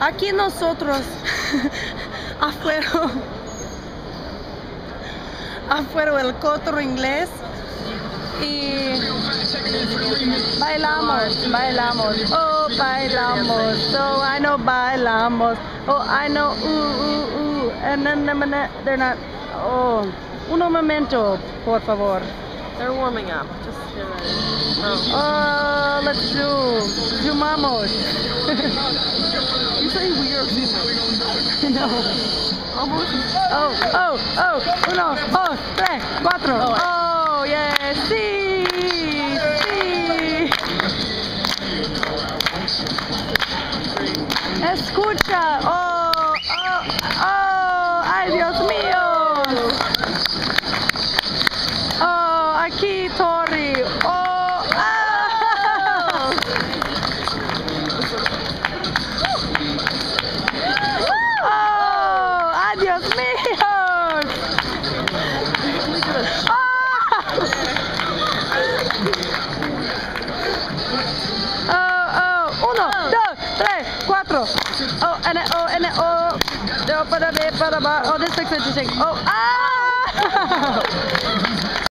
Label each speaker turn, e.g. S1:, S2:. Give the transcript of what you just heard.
S1: Aquí nosotros, afuera, afuera el cotro inglés y bailamos, bailamos, oh bailamos, so I know bailamos, oh I know ooh ooh ooh, and then they're not, oh, un momento, por favor.
S2: They're warming up. Just. Oh.
S1: Oh, let's do, zoomamos. no.
S2: Almost.
S1: Oh, oh, oh, uno, dos, tres, cuatro. Oh, yes, sí, sí. Escucha, oh, oh, oh, ay Dios mío. 4. Oh, and a, oh, and a, oh. Oh, this looks interesting. Oh, ah!